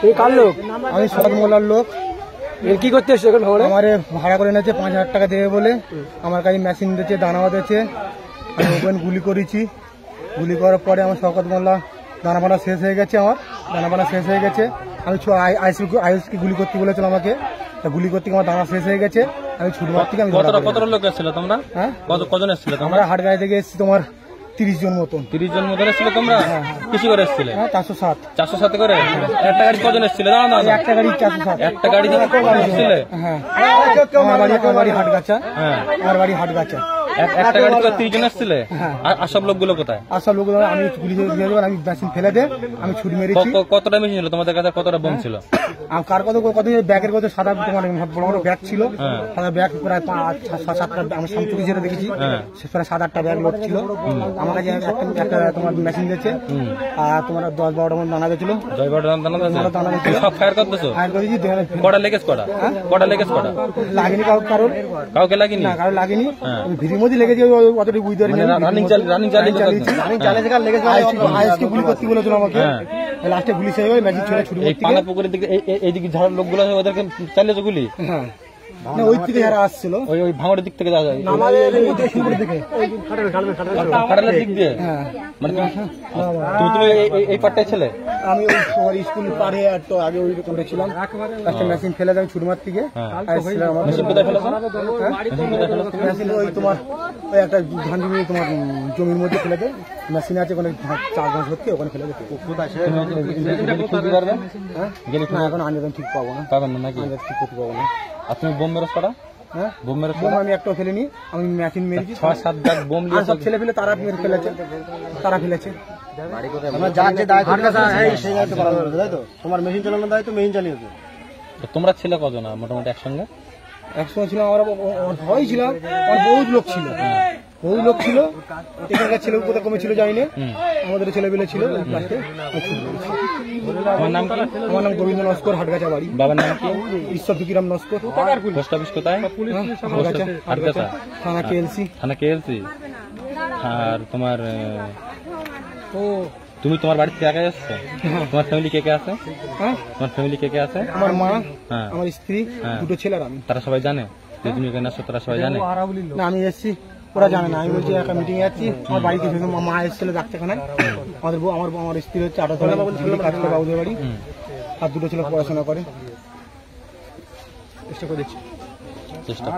তুমি কার লোক? আমি সৎ মোল্লার লোক। কি করতে এসছো এখন খবরে আমার ভাড়া করে এনেছে পাঁচ হাজার টাকা দেবে বলে। আমার কাছে মেশিন দিয়েছে দানাও দিয়েছে। আমি ওপেন গুলি করেছি। গুলি করার পরে আমার শকত মোল্লা দানা পানা শেষ হয়ে গেছে আমার। দানা পানা শেষ হয়ে গেছে। আমি আইসি আইসকে গুলি করতে বলেছিল আমাকে। তা গুলি করতে গিয়ে আমার দানা শেষ হয়ে গেছে। আমি ছুট মার থেকে আমি কতটা লোক এসেছিল তোমরা? হ্যাঁ? কজন এসেছিল আমরা হাট গাড়ি থেকে এসেছি তোমার তিরিশ জন মতন। তিরিশ জন মতো এসেছিল তোমরা? কিছু করে এসেছিলে? হ্যাঁ চারশো সাত চারশো সাথে করে? একটা গাড়ি কজন এসেছিলে? দাঁড়া দাঁড়া। একটা গাড়ি চারশো সাত একটা গাড়ি এসেছিলে? হ্যাঁ আমার বাড়ি হাটগাছা। হ্যাঁ আমার বাড়ি হাটগাছা। একটা গাড়ি তিরিশ জন এসেছিলে হ্যাঁ। আর আর সব লোকগুলো কোথায়? আর সব লোকগুলো আমি গুলি দিয়ে দেবো, আমি মেশিন ফেলে দে আমি মেরেছি। কতটা মেশিন ছিল? তোমাদের কাছে কতটা বোম ছিল? আর কার কত কত ব্যাগের কত সাদা তোমার বড় বড় ব্যাগ ছিল। হ্যাঁ। সাদা ব্যাগ প্রায় পাঁচ সাতটা আমি সামচুকি যেটা দেখেছি। হ্যাঁ। সে প্রায় সাত আটটা ব্যাগ লোড ছিল। আমার কাছে একটা একটা তোমার মেশিন আর তোমার দশ বারোটা মতো দানা সব ফায়ার করতেছো? ফায়ার করেছি দেখানে কটা লেগেছ কটা? কটা লেগেছ কটা? লাগেনি কারও কাউকে লাগেনি? না কারও লাগেনি। হ্যাঁ। ওই ভিড়ির মধ্যে লেগেছে ওই বুঝতে পারিনি। মানে রানিং চাল- রানিং চালিয়ে চালিয়েছি যেত? রানিং চালিয়ে যেখানে লেগেছে আইএসকে গুলি করতে বলেছিল আমাকে। হ্যাঁ। লাস্টে গুলি শেষ হয়ে ম্যাজিক ছেড়ে ছুটি এই পানা পুকুরের দিকে এই- এই- এইদিকে ঝাড় লোকগুলো আছে, ওদেরকে চালিয়েছো গুলি? হ্যাঁ। না ওই থেকে যারা আসছিল। ওই ওই ভাঙড়ের দিক থেকে যাওয়া যায়। উপরের দিকে। কাটালের দিক দিয়ে? হ্যাঁ। মানে তুমি তুমি- তুমি এই- এই- এই পাটটাই ছেলে? আমি ওই তোমার স্কুল পারে একটু আগে ওই করেছিলাম একটা মেশিন ফেলে দেয় ছুটমার থেকে হ্যাঁ। মেশিন ওই তোমার ওই একটা ধান জমি তোমার জমির মধ্যে ফেলে দেয়। মেশিন আছে ওখানে চার গাছ ভর্তি ওখানে ফেলে পারবে হ্যাঁ? না এখন আন্দাজ ঠিক পাবো না। পাবেন না নাকি? আন্দাজ ঠিক করতে পাবো না। আর তুমি বোম মেরস করা হ্যাঁ? বোম মেরস বোম আমি একটাও ফেলিনি। আমি মেশিন মেরেছি। ছয় সাত ব্যাগ বোম সব ছেলে ফেলে তারা মেরে ফেলেছে। তারা ফেলেছে। আমরা যার যে দায়িত্ব সেই দায়িত্ব পালন করবে। তাই তো? তোমার মেশিন চালানোর দায়িত্ব মেশিন চালিয়ে তো তোমরা ছেলে কজন আর মোটামুটি একসঙ্গে? একসময় ছিল আমরা ভয় ছিলাম আমার বহুত লোক ছিল। বহু লোক ছিল। এখানকার ছেলে কোথায় কমে ছিল জানি না। আমাদের ছেলেবেলে ছিল। লাস্টে আমি ছুটি মেরেছি। তোমার নাম কি? আমার নাম গোবিন্দ নস্কর হাটগাছা বাড়ি। বাবার নাম কি? ঈশ্বর ফিকিরাম নস্কর। পোস্ট অফিস কোথায়? হাটগাছা। থানা কেএলসি থানা কেএলসি আর তোমার ও। তুমি তোমার বাড়ি থেকে একা এসছো তোমার ফ্যামিলি কে কে আছে? হ্যাঁ। তোমার ফ্যামিলি কে কে আছে? আমার মা হ্যাঁ। আমার স্ত্রী হ্যাঁ। দুটো ছেলে আর আমি। তারা সবাই জানে? যে তুমি এখানে আসছো তারা সবাই জানে? না আমি এসেছি ওরা জানে না। আমি বলছি একটা মিটিং এ যাচ্ছি আমার বাড়িতে শুধু মা- মা এসেছিল ডাক্তারখানায় আমাদের বউ আমার আমার স্ত্রী হচ্ছে আটা ধরে কাজ করে বাবুদের বাড়ি। আর দুটো ছেলে পড়াশোনা করে। চেষ্টা করে দেখছি চেষ্টা।